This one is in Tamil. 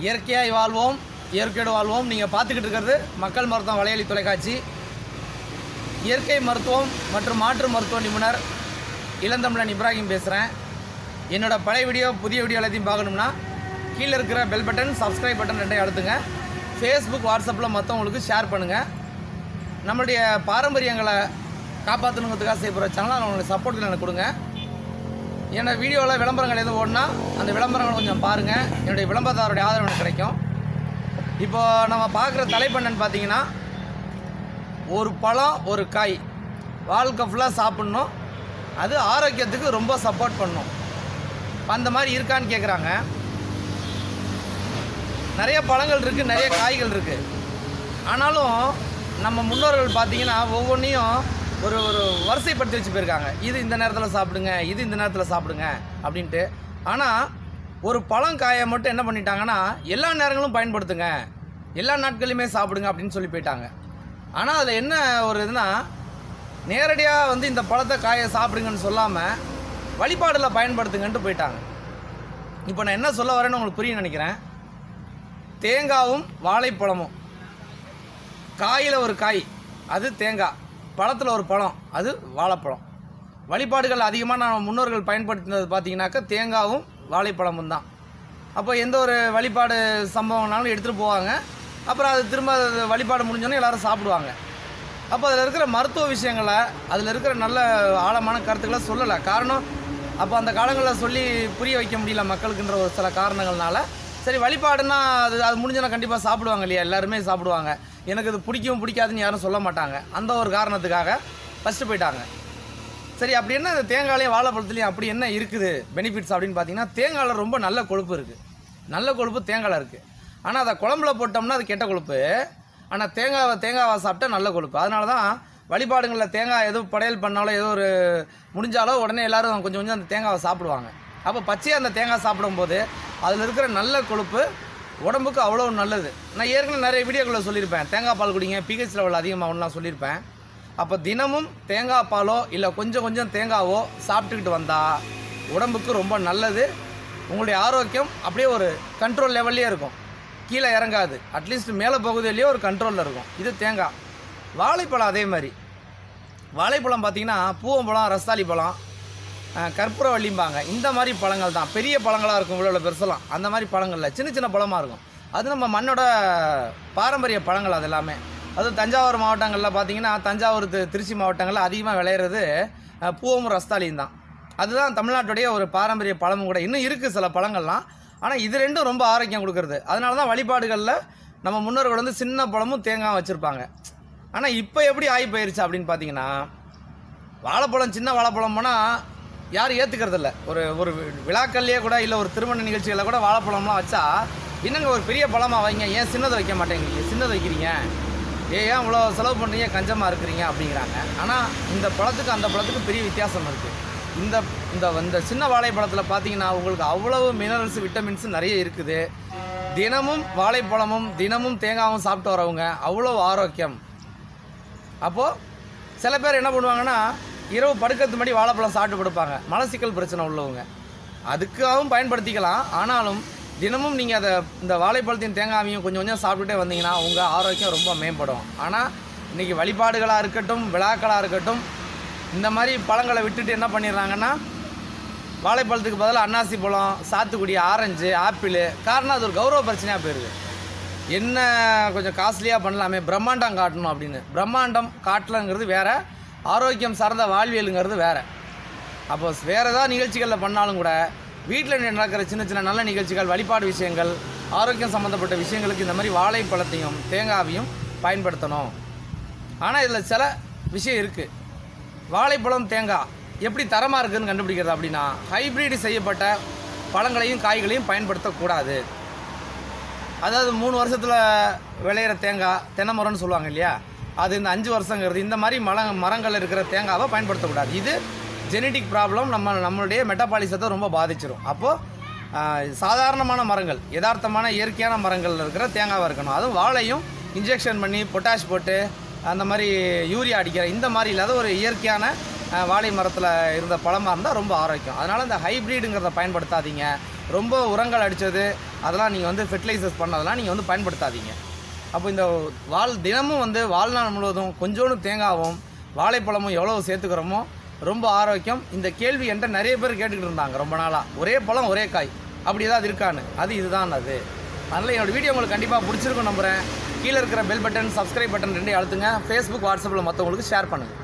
இயற்கையாக வாழ்வோம் இயற்கையோடு வாழ்வோம். நீங்கள் பார்த்துக்கிட்டு இருக்கிறது மக்கள் மருத்துவம் வலையொலி தொலைக்காட்சி. இயற்கை மருத்துவம் மற்றும் மாற்று மருத்துவ நிபுணர் இளந்தமிழன் இப்ராஹிம் பேசுகிறேன் என்னோடய பழைய வீடியோ புதிய வீடியோ எல்லாத்தையும் பார்க்கணும்னா கீழே இருக்கிற பெல் பட்டன் சப்ஸ்கிரைப் பட்டன் ரெண்டையும் அழுத்துங்க. ஃபேஸ்புக் வாட்ஸ்அப்பில் மற்றவங்களுக்கு ஷேர் பண்ணுங்கள் நம்மளுடைய பாரம்பரியங்களை காப்பாற்றணுங்கிறதுக்காக செய்யப்படுற சேனலாக அவங்களுக்கு சப்போர்ட்டில் எனக்கு கொடுங்க. என்னோடய வீடியோவில் விளம்பரங்கள் எதுவும் ஓடினா அந்த விளம்பரங்கள் கொஞ்சம் பாருங்கள் என்னுடைய விளம்பரத்தாருடைய ஆதரவு எனக்கு கிடைக்கும். இப்போ நம்ம பார்க்குற தலைப்பண்ணன் பார்த்தீங்கன்னா ஒரு பழம் ஒரு காய். வாழ்க்கை ஃபுல்லாக சாப்பிட்ணும். அது ஆரோக்கியத்துக்கு ரொம்ப சப்போர்ட் பண்ணும். அந்த மாதிரி இருக்கான்னு கேட்குறாங்க நிறைய பழங்கள் இருக்குது நிறைய காய்கள் இருக்குது ஆனாலும் நம்ம முன்னோர்கள் பார்த்திங்கன்னா ஒவ்வொன்றையும் ஒரு ஒரு வரிசைப்படுத்தி வச்சு போயிருக்காங்க. இது இந்த நேரத்தில் சாப்பிடுங்க இது இந்த நேரத்தில் சாப்பிடுங்க அப்படின்ட்டு. ஆனால் ஒரு பழம் காயை மட்டும் என்ன பண்ணிட்டாங்கன்னா எல்லா நேரங்களும் பயன்படுத்துங்க. எல்லா நாட்களையுமே சாப்பிடுங்க அப்படின்னு சொல்லி போயிட்டாங்க. ஆனால் அதில் என்ன ஒரு இதுனா நேரடியாக வந்து இந்த பழத்தை காயை சாப்பிடுங்கன்னு சொல்லாமல் வழிபாடில் பயன்படுத்துங்கன்ட்டு போயிட்டாங்க. இப்போ நான் என்ன சொல்ல வரேன்னு உங்களுக்கு புரிய நினைக்கிறேன். தேங்காவும் வாழைப்பழமும். காயில் ஒரு காய் அது தேங்காய். பழத்தில் ஒரு பழம் அது வாழைப்பழம். வழிபாடுகள் அதிகமாக நான் முன்னோர்கள் பயன்படுத்தினது பார்த்தீங்கன்னாக்கா தேங்காவும் வாழைப்பழமும் தான் அப்போ எந்த ஒரு வழிபாடு சம்பவம்னாலும் எடுத்துகிட்டு போவாங்க. அப்புறம் அது திரும்ப வழிபாடு முடிஞ்சோன்னே எல்லோரும் சாப்பிடுவாங்க. அப்போ அதில் இருக்கிற மருத்துவ விஷயங்களை அதில் இருக்கிற நல்ல ஆழமான கருத்துக்களை சொல்லலை. காரணம் அப்போ அந்த காலங்களில் சொல்லி புரிய வைக்க முடியல மக்களுக்குன்ற ஒரு சில காரணங்கள்னால சரி வழிபாடுன்னா அது அது முடிஞ்சனா கண்டிப்பாக சாப்பிடுவாங்க இல்லையா? எல்லாருமே சாப்பிடுவாங்க. எனக்கு இது பிடிக்கும் பிடிக்காதுன்னு யாரும் சொல்ல மாட்டாங்க. அந்த ஒரு காரணத்துக்காக ஃபஸ்ட்டு போயிட்டாங்க. சரி அப்படி என்ன இந்த தேங்காயிலையும் வாழைப்பழத்துலையும் அப்படி என்ன இருக்குது? பெனிஃபிட்ஸ் அப்படின்னு பார்த்தீங்கன்னா தேங்காயில் ரொம்ப நல்ல கொழுப்பு இருக்குது நல்ல கொழுப்பு தேங்காயில் இருக்குது ஆனால் அதை குழம்புல போட்டோம்னா அது கெட்ட கொழுப்பு. ஆனால் தேங்காவை தேங்காவை சாப்பிட்டா நல்ல கொழுப்பு. அதனால தான் வழிபாடுங்களில் தேங்காய் எதுவும் படையல் பண்ணாலோ ஏதோ ஒரு முடிஞ்சாலோ உடனே எல்லாரும் கொஞ்சம் கொஞ்சம் அந்த தேங்காவை சாப்பிடுவாங்க. அப்போ பச்சையாக அந்த தேங்காய் சாப்பிடும்போது அதில் இருக்கிற நல்ல கொழுப்பு உடம்புக்கு அவ்வளோ நல்லது. நான் ஏற்கனவே நிறைய வீடியோக்களை சொல்லியிருப்பேன். தேங்காய் பால் குடிங்க பிஹெச் லெவல் அதிகமாகும்லாம் சொல்லியிருப்பேன். அப்போ தினமும் தேங்காய் பாலோ இல்லை கொஞ்சம் கொஞ்சம் தேங்காவோ சாப்பிட்டுக்கிட்டு வந்தால் உடம்புக்கு ரொம்ப நல்லது. உங்களுடைய ஆரோக்கியம் அப்படியே ஒரு கண்ட்ரோல் லெவல்லே இருக்கும். கீழே இறங்காது. அட்லீஸ்ட் மேலே பகுதியிலேயே ஒரு கண்ட்ரோலில் இருக்கும். இது தேங்காய். வாழைப்பழம் அதே மாதிரி. வாழைப்பழம் பார்த்தீங்கன்னா பூவம்பழம் ரஸ்தாளி பழம் கற்பூரவள்ளிம்பாங்க இந்த மாதிரி பழங்கள் தான். பெரிய பழங்களாக இருக்கும் இவ்வளோ பெருசெல்லாம். அந்த மாதிரி பழங்களில் சின்ன சின்ன பழமாக இருக்கும். அது நம்ம மண்ணோட பாரம்பரிய பழங்கள் அது எல்லாமே. அதுவும் தஞ்சாவூர் மாவட்டங்களில் பார்த்தீங்கன்னா தஞ்சாவூர் திருச்சி மாவட்டங்களில் அதிகமாக விளையிறது பூவமும் பூவும் தான். அதுதான் தமிழ்நாட்டுடைய ஒரு பாரம்பரிய பழமும் கூட. இன்னும் இருக்குது சில பழங்கள்லாம். ஆனால் இது ரெண்டும் ரொம்ப ஆரோக்கியம் கொடுக்குறது. அதனால தான் வழிபாடுகளில் நம்ம முன்னோர்கள் வந்து சின்ன பழமும் தேங்காய் வச்சுருப்பாங்க. ஆனால் இப்போ எப்படி ஆகி போயிருச்சு அப்படின்னு பார்த்தீங்கன்னா வாழைப்பழம் சின்ன வாழைப்பழம் போனால் யாரும் ஏற்றுக்கிறதில்ல ஒரு ஒரு விழாக்கள்லேயே கூட இல்லை ஒரு திருமண நிகழ்ச்சிகளில் கூட வாழைப்பழம்லாம் வச்சா என்னங்க ஒரு பெரிய பழமாக வைங்க? ஏன் சின்னதை வைக்க மாட்டேங்கிறீங்க சின்னதை வைக்கிறீங்க. ஏ ஏன் இவ்வளோ செலவு பண்ணுறீங்க கஞ்சமாக இருக்கிறீங்க? அப்படிங்கிறாங்க. ஆனால் இந்த பழத்துக்கு அந்த பழத்துக்கு பெரிய வித்தியாசம் இருக்குது இந்த இந்த இந்த சின்ன வாழைப்பழத்தில் பார்த்தீங்கன்னா உங்களுக்கு அவ்வளவு மினரல்ஸ் விட்டமின்ஸ் நிறைய இருக்குது. தினமும் வாழைப்பழமும் தினமும் தேங்காவும் சாப்பிட்டு வரவங்க அவ்வளோ ஆரோக்கியம். அப்போது சில பேர் என்ன பண்ணுவாங்கன்னா இரவு படுக்கிறது மாதிரி வாழைப்பழம் சாப்பிட்டு கொடுப்பாங்க மலச்சிக்கல் பிரச்சனை உள்ளவங்க. அதுக்காகவும் பயன்படுத்திக்கலாம். ஆனாலும் தினமும் நீங்கள் அதை இந்த வாழைப்பழத்தையும் தேங்காவையும் கொஞ்சம் கொஞ்சம் சாப்பிட்டுட்டே வந்தீங்கன்னா உங்கள் ஆரோக்கியம் ரொம்ப மேம்படும். ஆனால் இன்றைக்கி வழிபாடுகளாக இருக்கட்டும் விழாக்களாக இருக்கட்டும் இந்த மாதிரி பழங்களை விட்டுட்டு என்ன பண்ணிடுறாங்கன்னா வாழைப்பழத்துக்கு பதிலாக அன்னாசி பழம் சாத்துக்குடி ஆரஞ்சு ஆப்பிள். காரணம் அது ஒரு கௌரவ பிரச்சனையாக போயிடுது. என்ன கொஞ்சம் காஸ்ட்லியாக பண்ணலாமே பிரம்மாண்டம் காட்டணும் அப்படின்னு. பிரம்மாண்டம் காட்டலங்கிறது வேறு ஆரோக்கியம் சார்ந்த வாழ்வியலுங்கிறது வேறு. அப்போ வேறு ஏதாவது நிகழ்ச்சிகளில் பண்ணாலும் கூட வீட்டில் நடக்கிற சின்ன சின்ன நல்ல நிகழ்ச்சிகள் வழிபாடு விஷயங்கள் ஆரோக்கியம் சம்மந்தப்பட்ட விஷயங்களுக்கு இந்த மாதிரி வாழைப்பழத்தையும் தேங்காவையும் பயன்படுத்தணும். ஆனால் இதில் சில விஷயம் இருக்குது வாழைப்பழம் தேங்காய் எப்படி தரமாக இருக்குதுன்னு கண்டுபிடிக்கிறது அப்படின்னா ஹைப்ரிட் செய்யப்பட்ட பழங்களையும் காய்களையும் பயன்படுத்தக்கூடாது. அதாவது மூணு வருஷத்தில் விளையிற தேங்காய் தென்னை மரம்னு சொல்லுவாங்க இல்லையா? அது இந்த அஞ்சு வருஷங்கிறது இந்த மாதிரி மல மரங்கள் இருக்கிற தேங்காவை பயன்படுத்தக்கூடாது. இது ஜெனட்டிக் ப்ராப்ளம் நம்ம நம்மளுடைய மெட்டபாலிசத்தை ரொம்ப பாதிச்சிரும். அப்போது சாதாரணமான மரங்கள் யதார்த்தமான இயற்கையான மரங்கள் இருக்கிற தேங்காவாக இருக்கணும். அதுவும் வாழையும் இன்ஜெக்ஷன் பண்ணி பொட்டாஷ் போட்டு அந்த மாதிரி யூரியா அடிக்கிற இந்த மாதிரி இல்லாத ஒரு இயற்கையான வாழை மரத்தில் இருந்த பழமாக இருந்தால் ரொம்ப ஆரோக்கியம். அதனால் இந்த ஹைப்ரிடுங்கிறத பயன்படுத்தாதீங்க. ரொம்ப உரங்கள் அடித்தது அதெல்லாம் நீங்கள் வந்து ஃபெர்டிலைசர்ஸ் பண்ணதெல்லாம் நீங்கள் வந்து பயன்படுத்தாதீங்க. அப்போ இந்த வால் தினமும் வந்து வாழ்நாள் முழுவதும் கொஞ்சோண்டு தேங்காவும் வாழைப்பழமும் எவ்வளோ சேர்த்துக்கிறோமோ ரொம்ப ஆரோக்கியம். இந்த கேள்வி என்கிட்ட நிறைய பேர் கேட்டுக்கிட்டு இருந்தாங்க ரொம்ப நாளாக ஒரே பழம் ஒரே காய். அப்படி ஏதாவது இருக்கான்னு. அது இதுதான் அது. அதனால் என்னோட வீடியோ உங்களுக்கு கண்டிப்பாக பிடிச்சிருக்கும் நம்புகிறேன் கீழே இருக்கிற பெல் பட்டன் சப்ஸ்கிரைப் பட்டன் ரெண்டையும் அழுத்துங்க. ஃபேஸ்புக் வாட்ஸ்அப்பில் மற்றவங்களுக்கு ஷேர் பண்ணுங்கள்